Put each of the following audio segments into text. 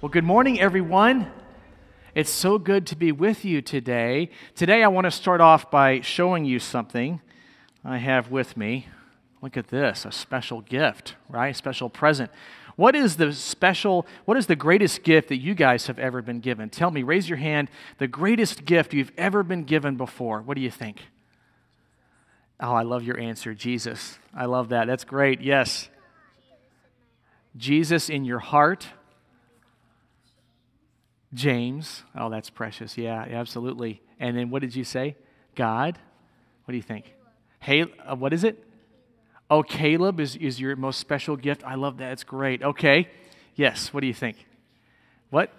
Well, good morning, everyone. It's so good to be with you today. Today, I want to start off by showing you something I have with me. Look at this a special gift, right? A special present. What is the special, what is the greatest gift that you guys have ever been given? Tell me, raise your hand, the greatest gift you've ever been given before. What do you think? Oh, I love your answer, Jesus. I love that. That's great. Yes. Jesus in your heart. James. Oh, that's precious. Yeah, absolutely. And then what did you say? God. What do you think? Hey, uh, what is it? Oh, Caleb is, is your most special gift. I love that. It's great. Okay. Yes. What do you think? What?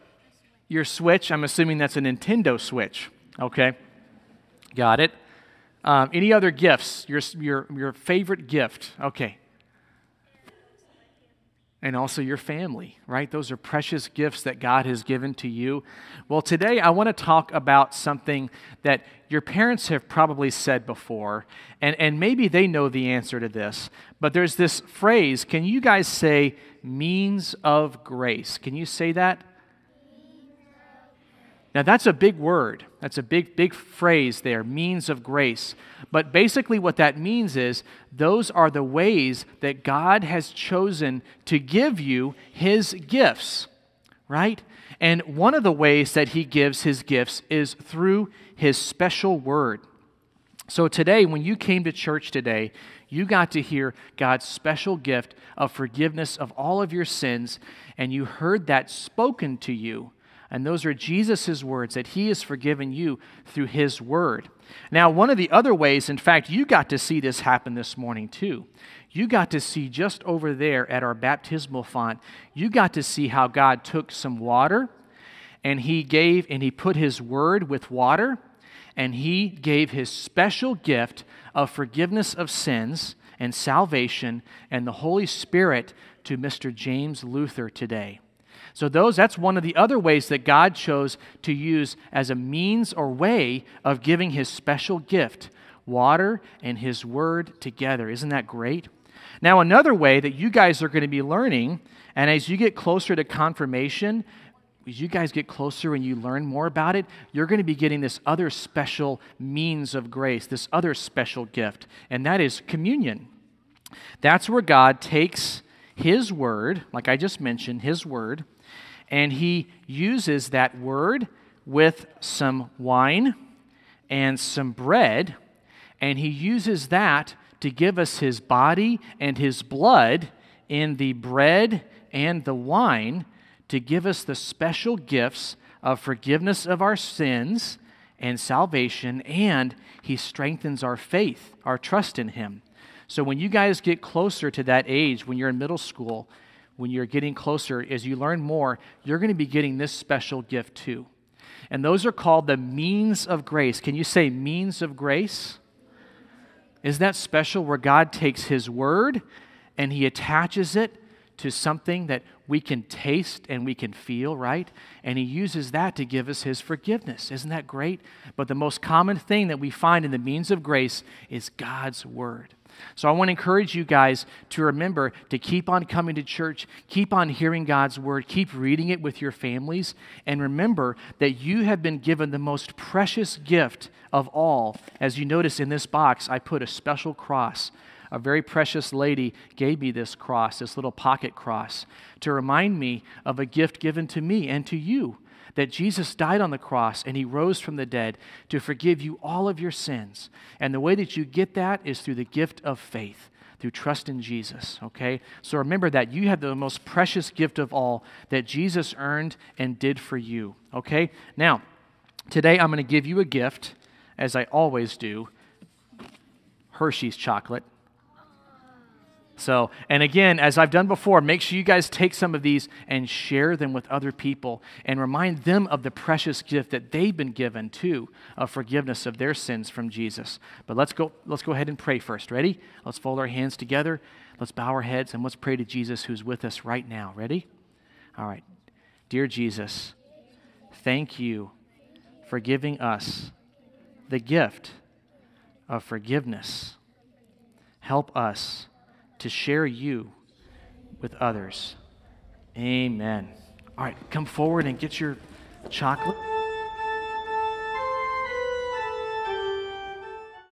Your Switch. I'm assuming that's a Nintendo Switch. Okay. Got it. Um, any other gifts? Your, your, your favorite gift? Okay and also your family, right? Those are precious gifts that God has given to you. Well, today I want to talk about something that your parents have probably said before, and, and maybe they know the answer to this, but there's this phrase. Can you guys say means of grace? Can you say that? Now, that's a big word. That's a big, big phrase there, means of grace. But basically, what that means is those are the ways that God has chosen to give you His gifts, right? And one of the ways that He gives His gifts is through His special word. So, today, when you came to church today, you got to hear God's special gift of forgiveness of all of your sins, and you heard that spoken to you and those are Jesus' words that he has forgiven you through his word. Now, one of the other ways, in fact, you got to see this happen this morning too. You got to see just over there at our baptismal font, you got to see how God took some water and he gave and he put his word with water and he gave his special gift of forgiveness of sins and salvation and the Holy Spirit to Mr. James Luther today. So those that's one of the other ways that God chose to use as a means or way of giving his special gift, water and his word together. Isn't that great? Now another way that you guys are going to be learning and as you get closer to confirmation, as you guys get closer and you learn more about it, you're going to be getting this other special means of grace, this other special gift, and that is communion. That's where God takes His Word, like I just mentioned, His Word, and he uses that word with some wine and some bread, and he uses that to give us his body and his blood in the bread and the wine to give us the special gifts of forgiveness of our sins and salvation, and he strengthens our faith, our trust in him. So when you guys get closer to that age, when you're in middle school, when you're getting closer, as you learn more, you're going to be getting this special gift too. And those are called the means of grace. Can you say means of grace? Is that special where God takes His word and He attaches it to something that we can taste and we can feel, right? And He uses that to give us His forgiveness. Isn't that great? But the most common thing that we find in the means of grace is God's word. So I want to encourage you guys to remember to keep on coming to church, keep on hearing God's word, keep reading it with your families, and remember that you have been given the most precious gift of all. As you notice in this box, I put a special cross. A very precious lady gave me this cross, this little pocket cross, to remind me of a gift given to me and to you that Jesus died on the cross and he rose from the dead to forgive you all of your sins. And the way that you get that is through the gift of faith, through trust in Jesus, okay? So remember that you have the most precious gift of all that Jesus earned and did for you, okay? Now, today I'm going to give you a gift, as I always do Hershey's chocolate. So, and again, as I've done before, make sure you guys take some of these and share them with other people and remind them of the precious gift that they've been given too of forgiveness of their sins from Jesus. But let's go let's go ahead and pray first. Ready? Let's fold our hands together. Let's bow our heads and let's pray to Jesus who's with us right now. Ready? All right. Dear Jesus, thank you for giving us the gift of forgiveness. Help us to share you with others. Amen. All right, come forward and get your chocolate.